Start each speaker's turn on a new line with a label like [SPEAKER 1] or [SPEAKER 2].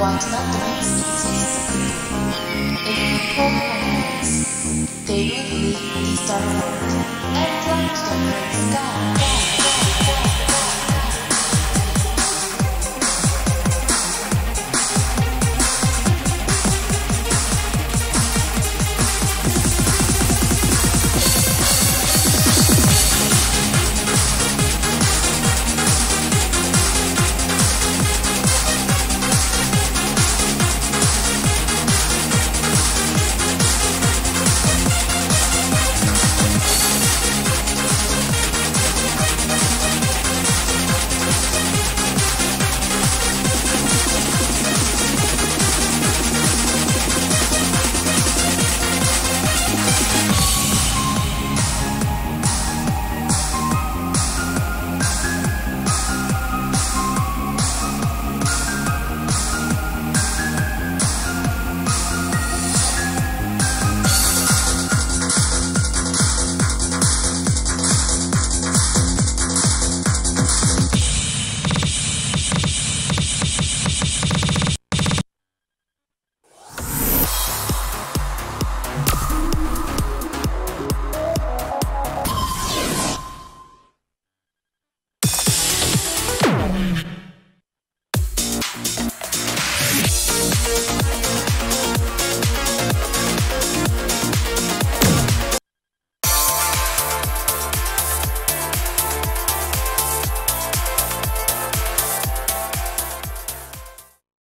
[SPEAKER 1] White not makes easiest. If people hands, they would leave the star world and fly to the great sky.